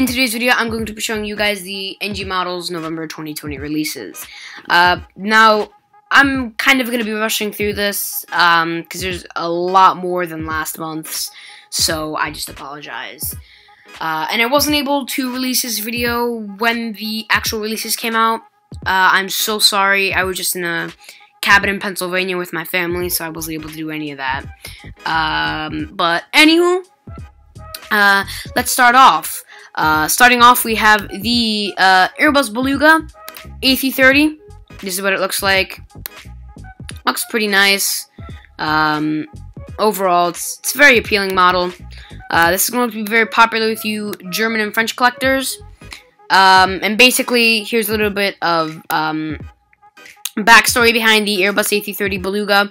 In today's video, I'm going to be showing you guys the NG Models November 2020 releases. Uh, now, I'm kind of going to be rushing through this, because um, there's a lot more than last month's, so I just apologize. Uh, and I wasn't able to release this video when the actual releases came out. Uh, I'm so sorry, I was just in a cabin in Pennsylvania with my family, so I wasn't able to do any of that. Um, but anywho, uh, let's start off. Uh, starting off, we have the uh, Airbus Beluga A330. This is what it looks like. Looks pretty nice. Um, overall, it's, it's a very appealing model. Uh, this is going to be very popular with you German and French collectors. Um, and basically, here's a little bit of um, backstory behind the Airbus A330 Beluga.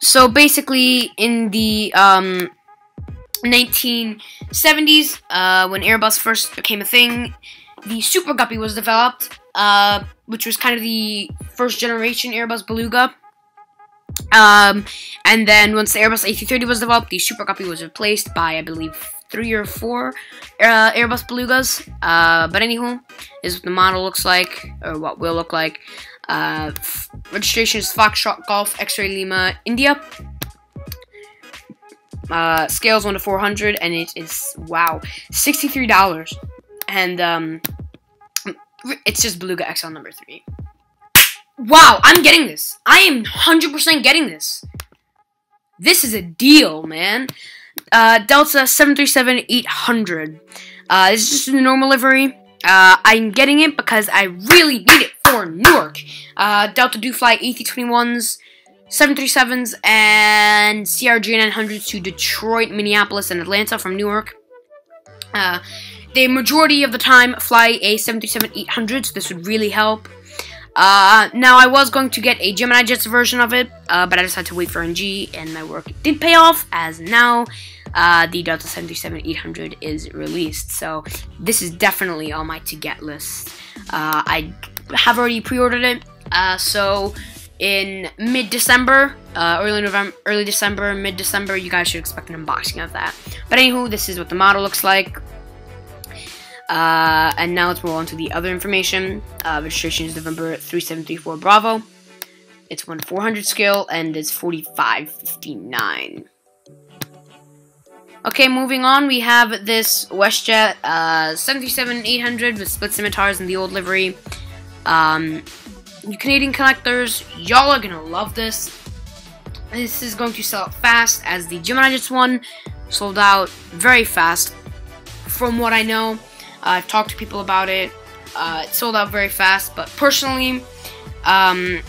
So basically, in the um, 1970s, uh, when Airbus first became a thing, the Super Guppy was developed, uh, which was kind of the first generation Airbus Beluga. Um, and then once the Airbus A330 was developed, the Super Guppy was replaced by, I believe, three or four uh, Airbus Belugas. Uh, but anywho, is what the model looks like, or what will look like. Uh, registration is Foxtrot Golf X-Ray Lima, India. Uh, scales 1 to 400, and it is, wow, $63. And, um, it's just Beluga XL number 3. Wow, I'm getting this. I am 100% getting this. This is a deal, man. Uh, Delta 737-800. Uh, this is just a normal livery. Uh, I'm getting it because I really need it for Newark. Uh, Delta do fly A321s, 737s, and CRJ 900s to Detroit, Minneapolis, and Atlanta from Newark. Uh, the majority of the time fly a 737-800, so this would really help. Uh, now, I was going to get a Gemini Jets version of it, uh, but I decided to wait for NG, and my work did pay off, as now uh, the Delta 737-800 is released. So, this is definitely on my to-get list. Uh, I have already pre-ordered it, uh, so in mid-December, uh, early November, early December, mid-December, you guys should expect an unboxing of that. But anywho, this is what the model looks like. Uh, and now let's move on to the other information. Uh, registration is November 3734 Bravo. It's 1 400 scale and it's 4559. Okay, moving on, we have this WestJet uh, 737-800 with split scimitars in the old livery. Um, you Canadian collectors, y'all are gonna love this. This is going to sell out fast, as the Gemini Jets one sold out very fast, from what I know. I've talked to people about it. Uh, it sold out very fast, but personally, um,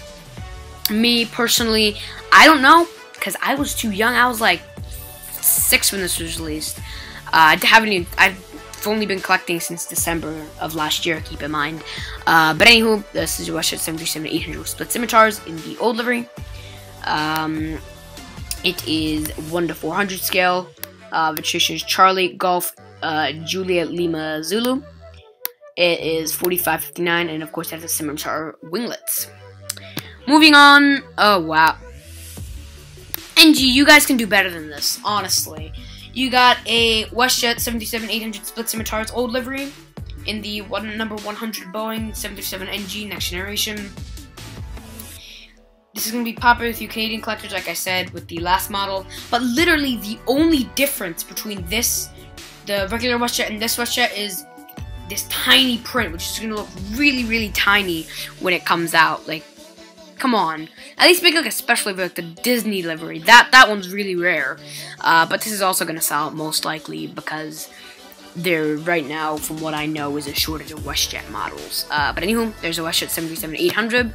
me personally, I don't know because I was too young. I was like six when this was released. Uh, I haven't even. I've only been collecting since December of last year. Keep in mind. Uh, but anywho, this is WestJet 737 800 split scimitars in the old livery. Um, it is one to 400 scale. Uh, is Charlie Golf uh, Juliet Lima Zulu. It is 45.59, and of course, has a scimitar winglets. Moving on. Oh, wow. NG, you guys can do better than this, honestly. You got a WestJet 737-800 split scimitars old livery in the one number 100 Boeing 737NG next generation. This is going to be popular with you Canadian collectors, like I said, with the last model. But literally, the only difference between this the regular WestJet and this WestJet is this tiny print, which is gonna look really, really tiny when it comes out. Like, come on. At least make like a special livery, like the Disney livery. That that one's really rare. Uh, but this is also gonna sell most likely because there right now, from what I know, is a shortage of WestJet models. Uh, but anywho, there's a WestJet 737-800.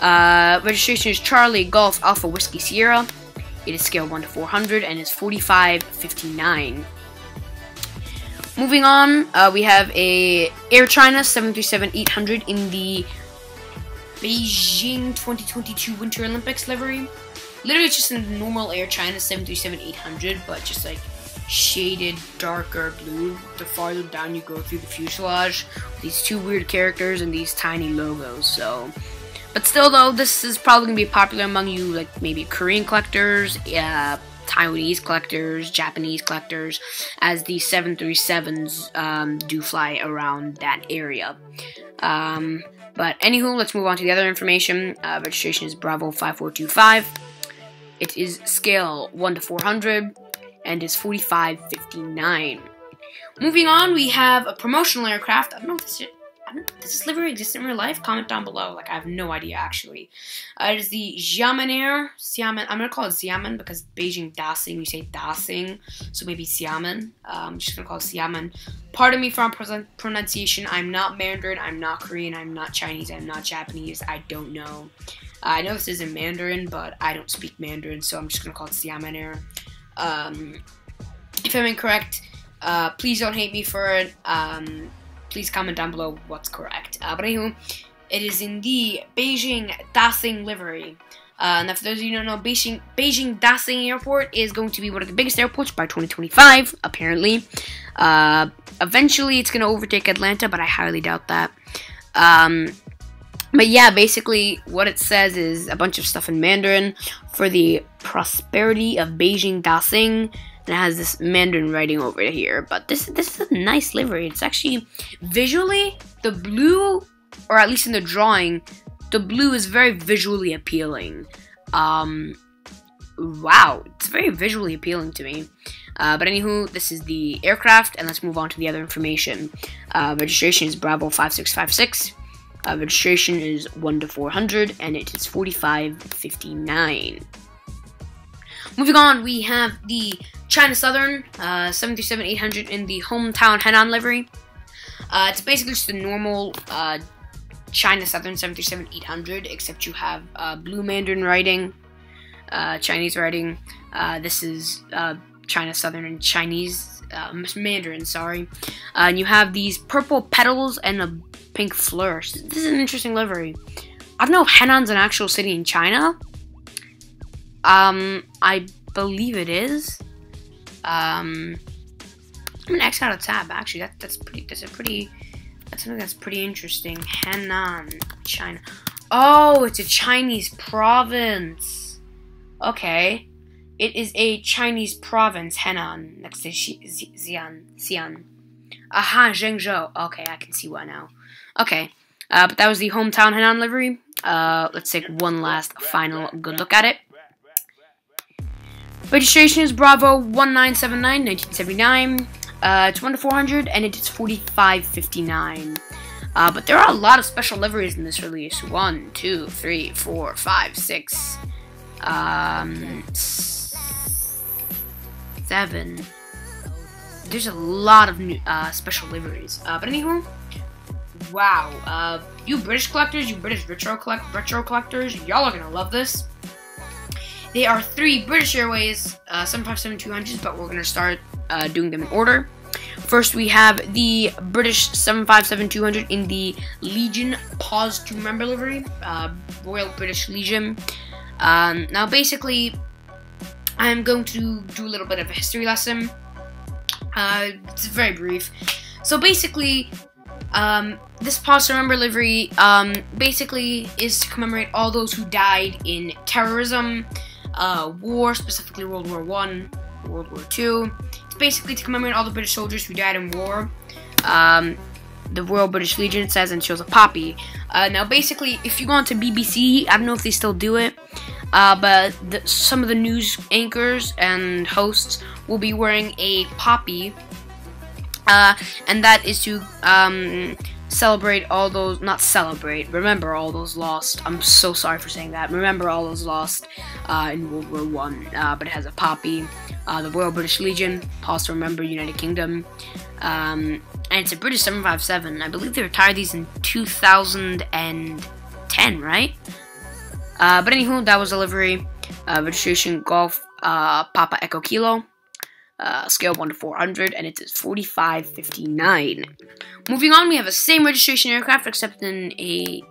Uh, registration is Charlie Golf Alpha Whiskey Sierra. It is scale 1 to 400 and is 4559. Moving on, uh, we have a Air China 737-800 in the Beijing 2022 Winter Olympics livery. Literally just a normal Air China 737-800, but just like shaded darker blue. The farther down you go through the fuselage, these two weird characters and these tiny logos. So, but still though, this is probably gonna be popular among you, like maybe Korean collectors, yeah, Taiwanese collectors, Japanese collectors, as the 737s um, do fly around that area. Um, but anywho, let's move on to the other information. Uh, registration is Bravo 5425. It is scale 1 to 400 and is 4559. Moving on, we have a promotional aircraft. I don't know if this is, does this livery exist in real life? Comment down below. Like, I have no idea, actually. Uh, it is the Air. Xiamen. I'm to call it Xiamen because Beijing Dasing, you say Dasing. So maybe Xiamen. Uh, I'm just to call it Xiamen. Pardon me for my pronunciation. I'm not Mandarin. I'm not Korean. I'm not Chinese. I'm not Japanese. I don't know. I know this isn't Mandarin, but I don't speak Mandarin, so I'm just going to call it Xiamen. Um, if I'm incorrect, uh, please don't hate me for it. Um, please comment down below what's correct. Uh, but anywho, it is in the Beijing Dasing livery. Uh, now, for those of you who don't know, Beijing, Beijing Dasing Airport is going to be one of the biggest airports by 2025, apparently. Uh, eventually, it's going to overtake Atlanta, but I highly doubt that. Um, but yeah, basically, what it says is a bunch of stuff in Mandarin for the prosperity of Beijing Dasing it has this Mandarin writing over here. But this this is a nice livery. It's actually visually the blue, or at least in the drawing, the blue is very visually appealing. Um, wow, it's very visually appealing to me. Uh, but anywho, this is the aircraft, and let's move on to the other information. Uh, registration is Bravo 5656. Uh, registration is 1 to 400, and it is 4559. Moving on, we have the China Southern uh, 737-800 in the hometown Henan livery. Uh, it's basically just a normal uh, China Southern 737-800, except you have uh, blue Mandarin writing, uh, Chinese writing. Uh, this is China Southern and Chinese Mandarin, sorry. and you have these purple petals and a pink flourish. This is an interesting livery. I don't know if Henan's an actual city in China. Um, I believe it is. Um, I'm gonna X out a tab. Actually, that that's pretty. That's a pretty. That's something that's pretty interesting. Henan, China. Oh, it's a Chinese province. Okay, it is a Chinese province. Henan, next to Xi'an. Xi'an. Aha, Zhengzhou. Okay, I can see why now. Okay, uh, but that was the hometown Henan livery. Uh, let's take one last final good look at it. Registration is Bravo 1979, 1979. Uh, it's 1 to 400, and it is 45.59. Uh, but there are a lot of special liveries in this release. One, two, three, four, five, six, um, seven. There's a lot of new, uh, special liveries. Uh, but anywho, wow. Uh, you British collectors, you British retro collect retro collectors, y'all are gonna love this. They are three British Airways uh, 757-200s, but we're going to start uh, doing them in order. First, we have the British 757-200 in the Legion Pause to Remember livery, uh, Royal British Legion. Um, now, basically, I'm going to do a little bit of a history lesson. Uh, it's very brief. So basically, um, this Pause to Remember livery um, basically is to commemorate all those who died in terrorism, uh, war, specifically World War One, World War Two. It's basically to commemorate all the British soldiers who died in war. Um, the Royal British Legion says and shows a poppy. Uh, now, basically, if you go onto BBC, I don't know if they still do it, uh, but the, some of the news anchors and hosts will be wearing a poppy, uh, and that is to um, celebrate all those, not celebrate, remember all those lost. I'm so sorry for saying that. Remember all those lost uh, in World War One. Uh, but it has a poppy, uh, the Royal British Legion, pause to remember United Kingdom, um, and it's a British 757. I believe they retired these in 2010, right? Uh, but anywho, that was a livery. Uh, registration Golf uh, Papa Echo Kilo uh, scale 1 to 400, and it is 4559. Moving on, we have a same registration aircraft, except in a...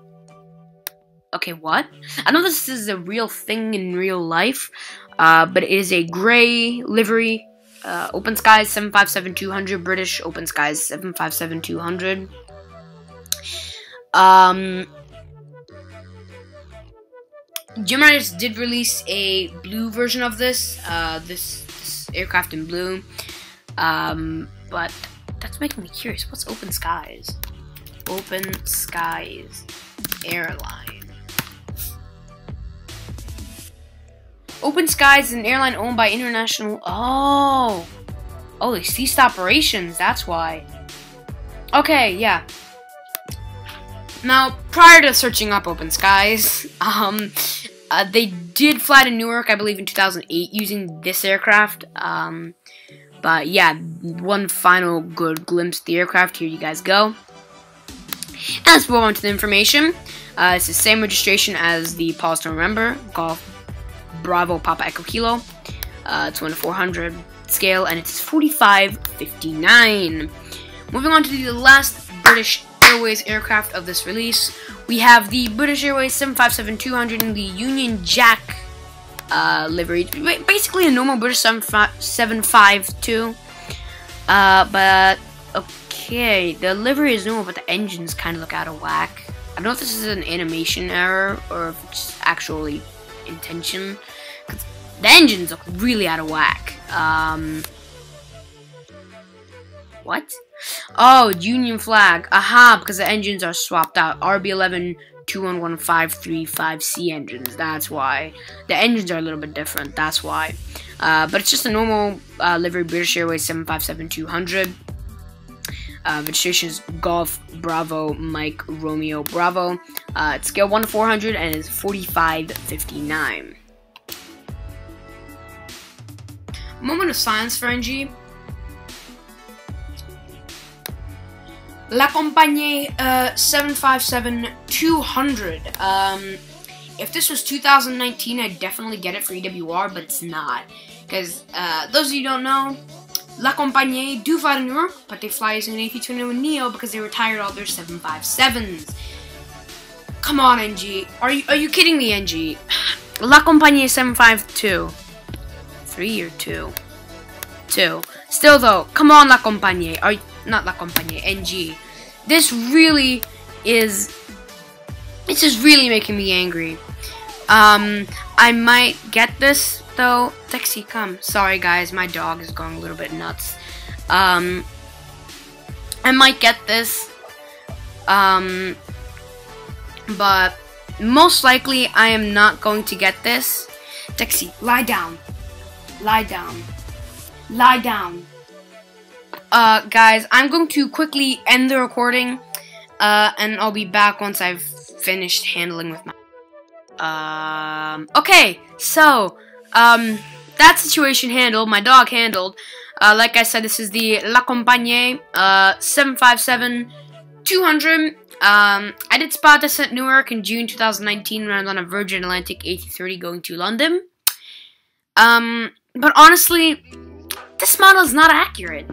Okay, what? I know this is a real thing in real life, uh, but it is a gray livery, uh, Open Skies 757-200, British Open Skies 757-200. Um, Gemini did release a blue version of this, uh, this aircraft in blue, um, but that's making me curious. What's Open Skies? Open Skies Airline. Open Skies is an airline owned by International. Oh, oh, they ceased operations. That's why. Okay, yeah. Now, prior to searching up Open Skies, um, uh, they did fly to Newark, I believe, in 2008 using this aircraft. Um, but yeah, one final good glimpse of the aircraft. Here you guys go. And let's move on to the information. Uh, it's the same registration as the Pause to Remember Golf Bravo Papa Echo Kilo. Uh, it's 1 to 400 scale, and it's 45.59. Moving on to the last British Airways aircraft of this release, we have the British Airways 757-200 in the Union Jack uh, livery. Basically a normal British 752. Uh, but, okay, the livery is normal, but the engines kind of look out of whack. I don't know if this is an animation error or if it's actually intention. The engines look really out of whack. Um, what? Oh, Union flag. Aha, because the engines are swapped out. RB11 211535C engines. That's why. The engines are a little bit different. That's why. Uh, but it's just a normal uh, livery British Airways 757-200. Uh, registration is Golf Bravo Mike Romeo Bravo. Uh, it's scale 1 to 400 and is 4559. Moment of silence for NG. La Compagnie uh, 757-200. Um, if this was 2019, I'd definitely get it for EWR, but it's not. Because, uh, those of you don't know, La Compagnie do fly to York, but they fly using an A321neo because they retired all their 757s. Come on, NG. Are you, are you kidding me, NG? La Compagnie 752. Three or two? Two. Still though, come on La Compagnie. Are you, not La Compagnie, NG. This really is, this is really making me angry. Um, I might get this though. Taxi, come. Sorry guys, my dog is going a little bit nuts. Um, I might get this. Um, but most likely I am not going to get this. Taxi, lie down. Lie down. Lie down. Uh, guys, I'm going to quickly end the recording, uh, and I'll be back once I've finished handling with my... Um, okay, so, um, that situation handled, my dog handled. Uh, like I said, this is the La Compagnie, uh, 757-200. Um, I did spot this at Newark in June 2019 when I was on a Virgin Atlantic A330 going to London. Um, but honestly, this model is not accurate.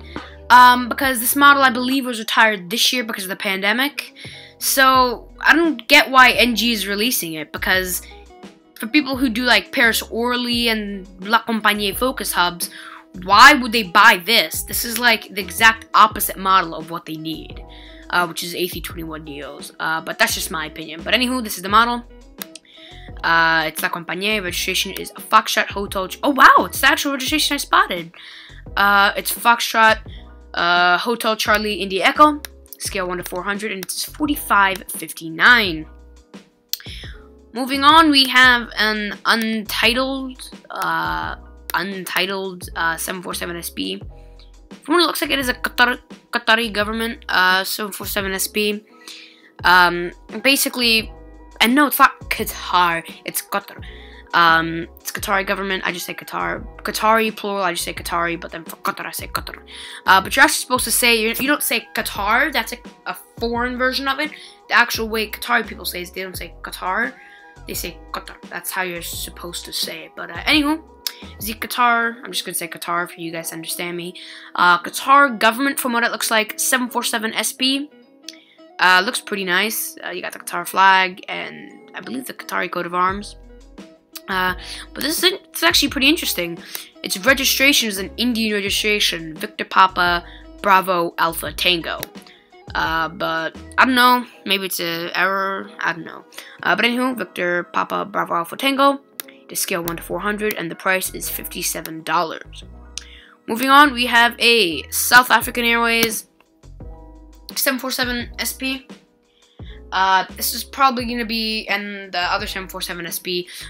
Um, because this model, I believe, was retired this year because of the pandemic. So, I don't get why NG is releasing it, because for people who do, like, Paris Orly and La Compagnie Focus Hubs, why would they buy this? This is, like, the exact opposite model of what they need, uh, which is A321 Neos. Uh, but that's just my opinion. But anywho, this is the model. Uh, it's La Compagnie. Registration is a Foxtrot Hotel. Oh, wow, it's the actual registration I spotted. Uh, it's Foxtrot uh, Hotel Charlie India Echo, scale 1 to 400, and it's 45.59. Moving on, we have an untitled, uh, untitled uh, 747SP. From what it looks like, it is a Qatar, Qatari government uh, 747SP. Um, basically, and no, it's not Qatar, it's Qatar. Um, it's Qatari government. I just say Qatar. Qatari plural. I just say Qatari. But then for Qatar, I say Qatar. Uh, but you're actually supposed to say you don't say Qatar. That's a, a foreign version of it. The actual way Qatari people say is they don't say Qatar. They say Qatar. That's how you're supposed to say it. But uh, anywho, the Qatar. I'm just gonna say Qatar for you guys to understand me. Uh, Qatar government, from what it looks like, 747 SP. Uh, looks pretty nice. Uh, you got the Qatar flag and I believe the Qatari coat of arms. Uh, but this is it's actually pretty interesting. Its registration is an Indian registration, Victor Papa Bravo Alpha Tango. Uh, but I don't know. Maybe it's an error. I don't know. Uh, but anywho, Victor Papa Bravo Alpha Tango. The scale 1 to 400, and the price is $57. Moving on, we have a South African Airways 747 SP. Uh, this is probably going to be, and the other 747 SP,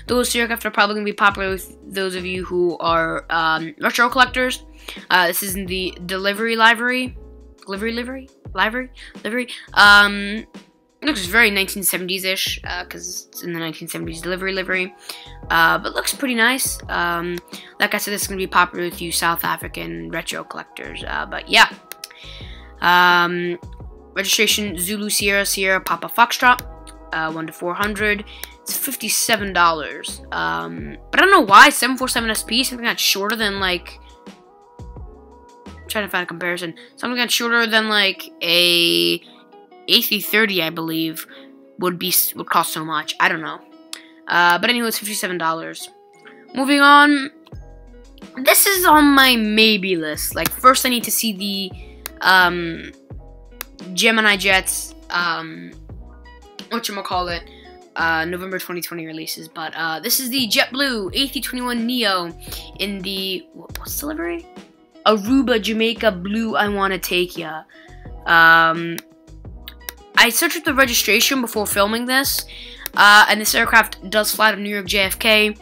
those aircraft are probably going to be popular with those of you who are um, retro collectors. Uh, this is in the delivery livery. Livery, livery? Livery? Livery? Um, looks very 1970s-ish, because uh, it's in the 1970s delivery livery. Uh, but looks pretty nice. Um, like I said, this is going to be popular with you South African retro collectors. Uh, but yeah. Um, registration Zulu Sierra Sierra Papa Foxtrot. Uh, 1 to 400. It's $57. Um, but I don't know why 747 SP, something that's shorter than like trying to find a comparison. Something that's shorter than like a A330, I believe, would be would cost so much. I don't know. Uh, but anyway, it's fifty-seven dollars. Moving on. This is on my maybe list. Like first, I need to see the um, Gemini Jets. Um, what you call it? Uh, November 2020 releases, but uh, this is the JetBlue A321 Neo in the what's the livery? Aruba, Jamaica Blue, I Wanna Take Ya. Um, I searched the registration before filming this, uh, and this aircraft does fly to New York JFK,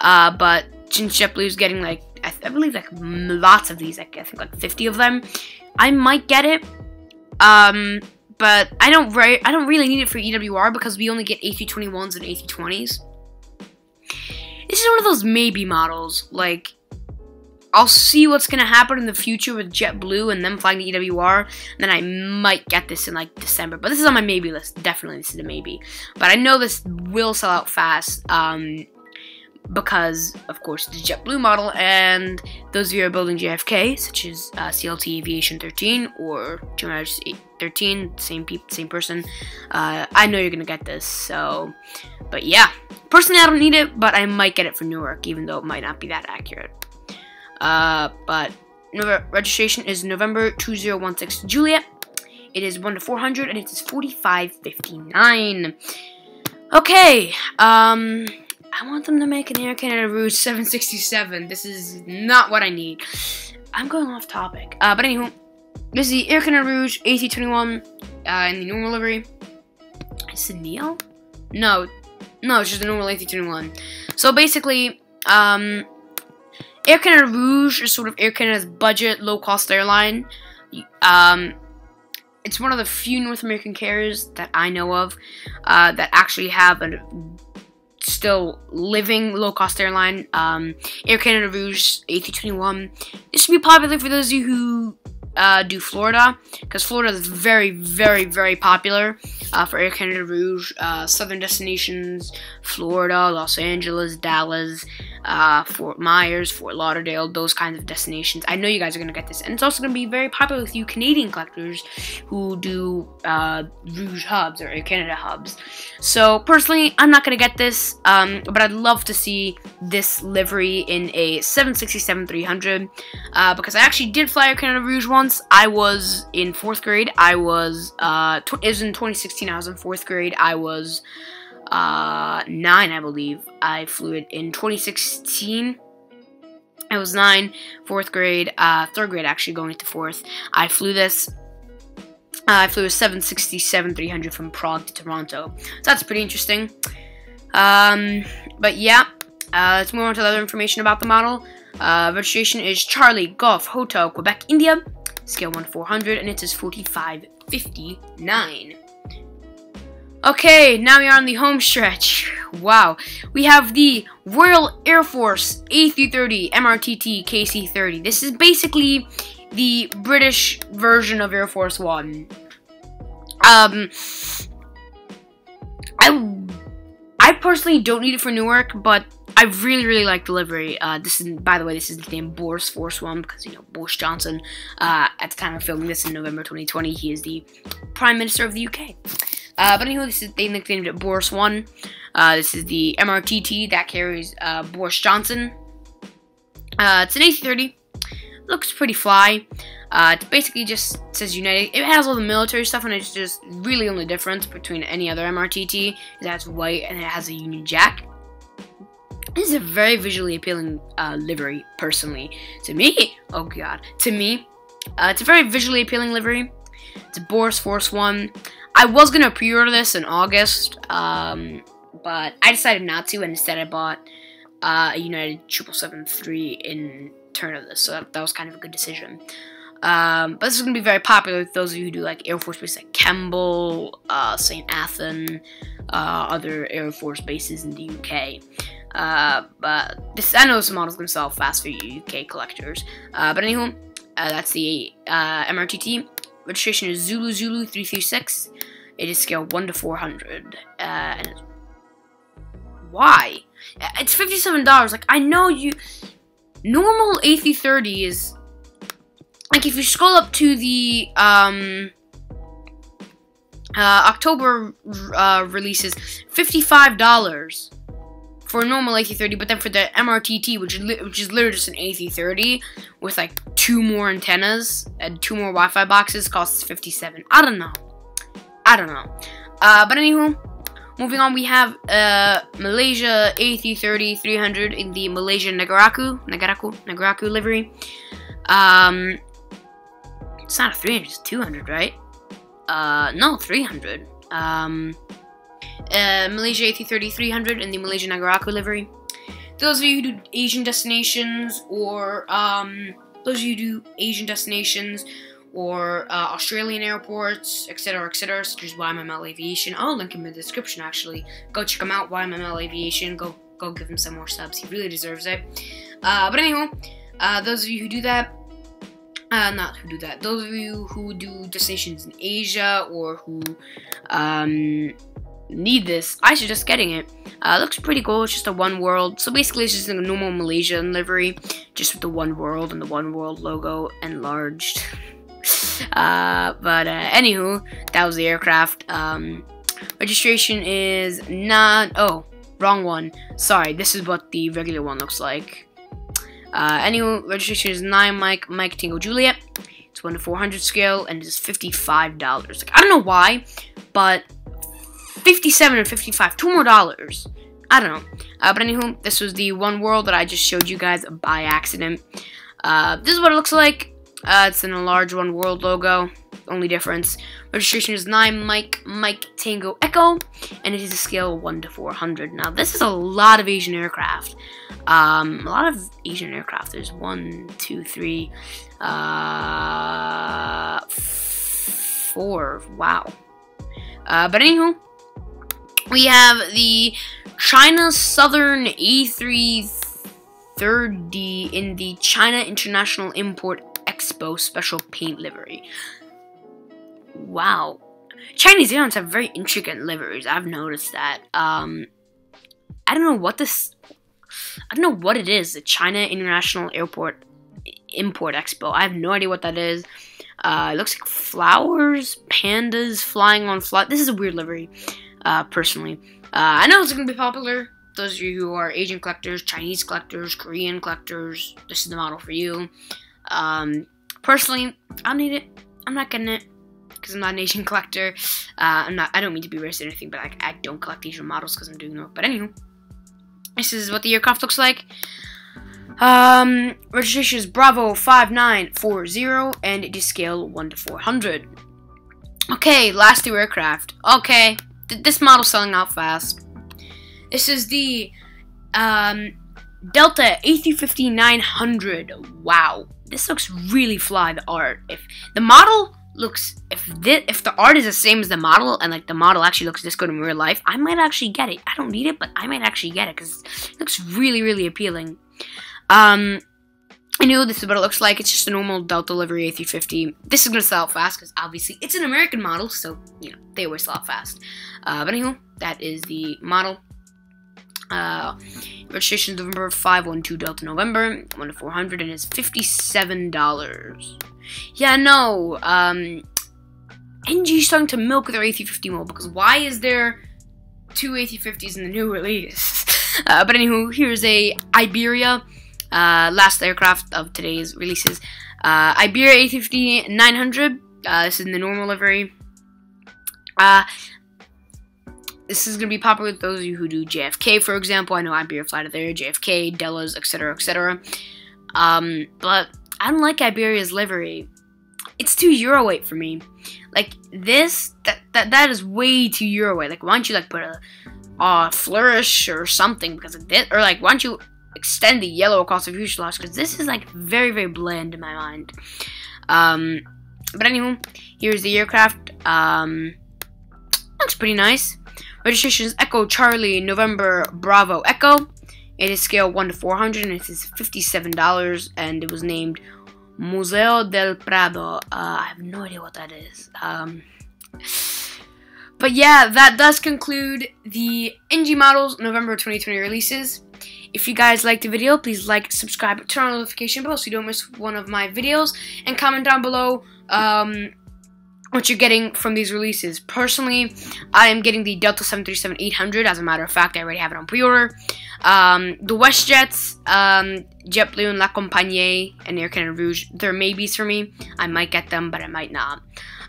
uh, but since is getting like, I, I, believe like lots of these, like, I think like 50 of them, I might get it. Um, but I don't I don't really need it for EWR because we only get A321s and A320s. This is one of those maybe models, like I'll see what's gonna happen in the future with JetBlue and them flying the EWR. And then I might get this in like December. But this is on my maybe list. Definitely, this is a maybe. But I know this will sell out fast. Um, because, of course, the JetBlue model, and those of you who are building JFK, such as uh, CLT Aviation 13 or Gemini 13, same pe same person, uh, I know you're gonna get this. So, but yeah, personally, I don't need it, but I might get it for Newark, even though it might not be that accurate. Uh, but registration is November 2016 Juliet. It is 1 to 400 and it is 45.59. Okay, um, I want them to make an Air Canada Rouge 767. This is not what I need. I'm going off topic. Uh, but anywho, this is the Air Canada Rouge A321 uh, in the normal livery. Is it Neo? No, no, it's just a normal A321. So basically, um, Air Canada Rouge is sort of Air Canada's budget, low-cost airline. Um, it's one of the few North American carriers that I know of uh, that actually have a still living low-cost airline. Um, Air Canada Rouge A321. This should be popular for those of you who uh, do Florida because Florida is very, very, very popular uh, for Air Canada Rouge. Uh, southern destinations, Florida, Los Angeles, Dallas, uh, Fort Myers, Fort Lauderdale, those kinds of destinations. I know you guys are going to get this. And it's also going to be very popular with you Canadian collectors who do uh, Rouge hubs or Air Canada hubs. So, personally, I'm not going to get this, um, but I'd love to see this livery in a 767-300 uh, because I actually did fly Air Canada Rouge once. I was in 4th grade. I was, uh, it was in 2016. I was in 4th grade. I was uh, nine, I believe. I flew it in 2016. I was nine, fourth grade, uh, third grade actually, going into fourth. I flew this. Uh, I flew a 767-300 from Prague to Toronto. So that's pretty interesting. Um, but yeah, uh, let's move on to the other information about the model. Uh, registration is Charlie Golf Hotel Quebec, India. Scale 1 400, and it is 4559. Okay, now we are on the home stretch. Wow. We have the Royal Air Force A330 MRTT KC30. This is basically the British version of Air Force One. Um, I, I personally don't need it for Newark, but I really, really like delivery. Uh, this is, by the way, this is the name Boris Force One because, you know, Boris Johnson, uh, at the time of filming this in November 2020, he is the Prime Minister of the UK. Uh, but anyway, this is they nicknamed it Boris One. Uh, this is the MRTT that carries uh, Boris Johnson. Uh, it's an A330. Looks pretty fly. Uh, it basically just says United. It has all the military stuff, and it's just really only difference between any other MRTT is that it's white and it has a Union Jack. This is a very visually appealing uh, livery, personally. To me, oh god, to me, uh, it's a very visually appealing livery. It's a Boris Force 1. I was going to pre-order this in August, um, but I decided not to, and instead I bought uh, a United 773 in turn of this, so that, that was kind of a good decision. Um, but this is going to be very popular with those of you who do like Air Force Base like Kemble, uh, St. Athan, uh, other Air Force bases in the UK. Uh, but this, I know this model is going to sell fast for UK collectors. Uh, but anywho, uh, that's the uh, MRTT. Registration is Zulu Zulu 336. It is scale 1 to 400. Uh, and why? It's $57. Like, I know you... Normal A330 is... Like, if you scroll up to the, um... Uh, October uh, releases, $55 for a normal A330, but then for the MRTT, which is, which is literally just an A330 with like two more antennas and two more Wi-Fi boxes, costs 57. I don't know. I don't know. Uh, but anywho, moving on, we have uh, Malaysia A330 300 in the Malaysia Negaraku, Negaraku, Negaraku livery. Um, it's not a 300, it's 200, right? Uh, no, 300. Um, uh, Malaysia A330-300 in the Malaysia Negaraku livery. Those of you who do Asian destinations or um, those of you who do Asian destinations or uh, Australian airports, etc., etc., such as YMML Aviation. I'll link him in the description. Actually, go check him out. YMML Aviation. Go go give him some more subs. He really deserves it. Uh, but anyway, uh, those of you who do that, uh, not who do that. Those of you who do destinations in Asia or who um, need this, I suggest getting it. Uh, looks pretty cool. It's just a one world. So basically, it's just a normal Malaysian livery, just with the one world and the one world logo enlarged. uh, but uh, anywho, that was the aircraft. Um, registration is not. Oh, wrong one. Sorry. This is what the regular one looks like. Uh, anyway, registration is 9 Mike Mike Tango Juliet. It's 1 to 400 scale and it is $55. Like, I don't know why, but 57 and 55, two more dollars. I don't know. Uh, but anywho, this was the one world that I just showed you guys by accident. Uh, this is what it looks like. Uh, it's in a large one world logo. Only difference. Registration is 9 Mike Mike Tango Echo, and it is a scale 1 to 400. Now, this is a lot of Asian aircraft. Um, a lot of Asian aircraft. There's one, two, three, uh, four. Wow. Uh, but anywho, we have the China Southern A330 in the China International Import Expo Special Paint Livery. Wow. Chinese airlines have very intricate liveries. I've noticed that. Um, I don't know what this... I don't know what it is. The China International Airport Import Expo. I have no idea what that is. Uh, it looks like flowers, pandas flying on fly. This is a weird livery uh, personally. Uh, I know it's going to be popular. Those of you who are Asian collectors, Chinese collectors, Korean collectors, this is the model for you. Um, personally, I need it. I'm not getting it because I'm not an Asian collector. Uh, I'm not. I don't mean to be racist or anything, but like I don't collect Asian models because I'm doing it. But anywho, this is what the aircraft looks like. Um, registration is Bravo 5940, and it is scale 1 to 400. Okay, last two aircraft. Okay, this model's selling out fast. This is the um, Delta A350-900. Wow, this looks really fly. The art, if the model looks, if this, if the art is the same as the model, and like the model actually looks this good in real life, I might actually get it. I don't need it, but I might actually get it because it looks really, really appealing. Um, I know this is what it looks like. It's just a normal Delta Livery A350. This is going to sell out fast because obviously it's an American model, so, you know, they always sell out fast. Uh, but anyway, that is the model. Uh, registration November 512 Delta November, 1 to 400, and it's $57. Yeah, no, um, NG's starting to milk their A350 mode because why is there two A350s in the new release? uh, but anywho, here's a Iberia uh, last aircraft of today's releases. Uh, Iberia A350-900. Uh, this is in the normal livery. Uh, this is going to be popular with those of you who do JFK, for example. I know Iberia fly to there, JFK, Dallas, etc., etc. Um, but I don't like Iberia's livery. It's too Euro weight for me. Like this, that that that is way too Euro weight. Like why don't you like put a, a flourish or something because of this, or like why don't you extend the yellow across the fuselage because this is like very very bland in my mind. Um, but anyway, here's the aircraft. Um, looks pretty nice. Registration is Echo Charlie November Bravo Echo. It is scale 1 to 400 and it is $57 and it was named Museo del Prado. Uh, I have no idea what that is. Um, but yeah, that does conclude the NG Models November 2020 releases. If you guys liked the video, please like, subscribe, turn on notification bell so you don't miss one of my videos, and comment down below um, what you're getting from these releases. Personally, I am getting the Delta 737-800. As a matter of fact, I already have it on pre-order. Um, the WestJets, um, JetBlue and La Compagnie, and Air Canada Rouge, they're maybes for me. I might get them, but I might not.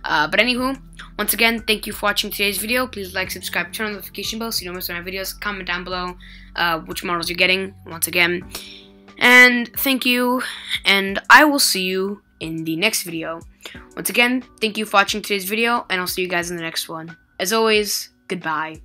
Uh, but anywho, once again, thank you for watching today's video. Please like, subscribe, turn on the notification bell so you don't miss my videos. Comment down below uh, which models you're getting, once again. And thank you, and I will see you in the next video. Once again, thank you for watching today's video, and I'll see you guys in the next one. As always, goodbye.